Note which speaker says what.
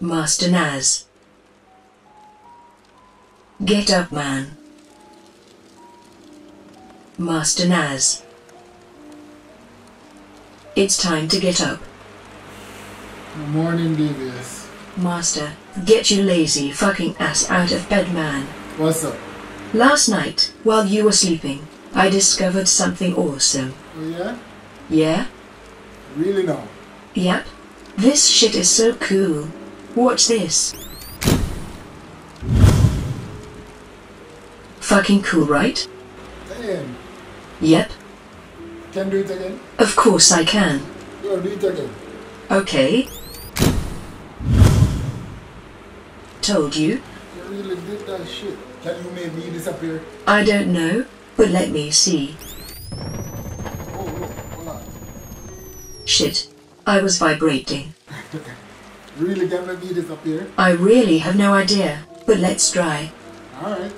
Speaker 1: Master Naz. Get up, man. Master Naz. It's time to get up.
Speaker 2: Good morning, Devious.
Speaker 1: Master, get your lazy fucking ass out of bed, man.
Speaker 2: What's up?
Speaker 1: Last night, while you were sleeping, I discovered something awesome.
Speaker 2: Oh, yeah?
Speaker 1: Yeah?
Speaker 2: Really now?
Speaker 1: Yep. This shit is so cool. Watch this. Fucking cool, right?
Speaker 2: Damn.
Speaker 1: Yep.
Speaker 2: Can do it again?
Speaker 1: Of course I can.
Speaker 2: Go do it again.
Speaker 1: Okay. Told you.
Speaker 2: You really did that shit. Can you make me disappear?
Speaker 1: I don't know, but let me see.
Speaker 2: Oh, look. Hold on.
Speaker 1: Shit. I was vibrating.
Speaker 2: Really can make me disappear?
Speaker 1: I really have no idea, but let's try.
Speaker 2: Alright.